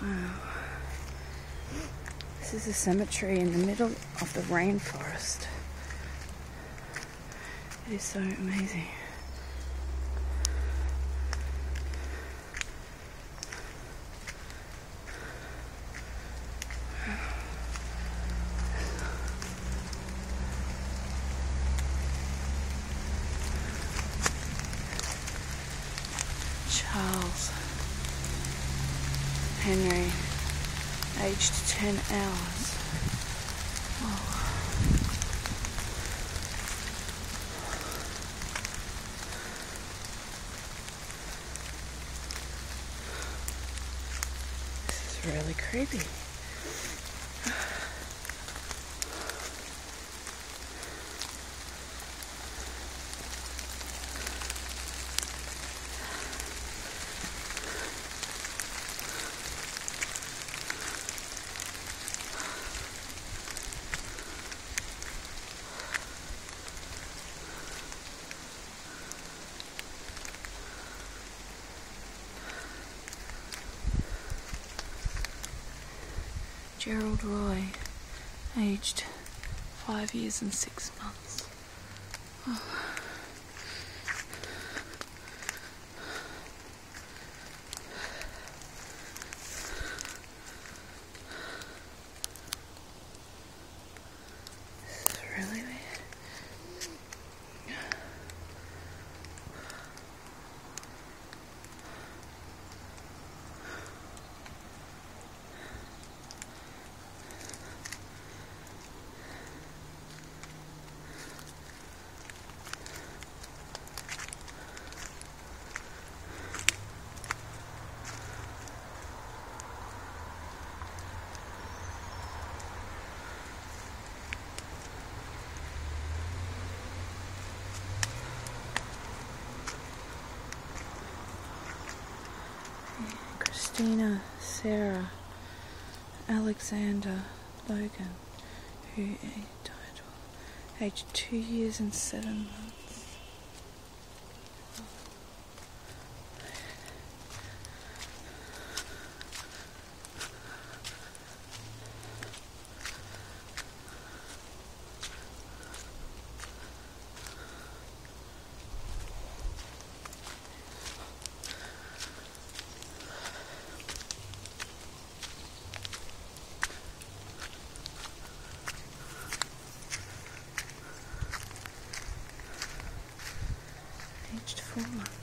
Wow. This is a cemetery in the middle of the rainforest. It is so amazing. Henry, aged 10 hours. Oh. This is really creepy. Gerald Roy, aged five years and six months. Oh. This is really weird. Christina, Sarah, Alexander, Logan, who died aged two years and seven months. Oh.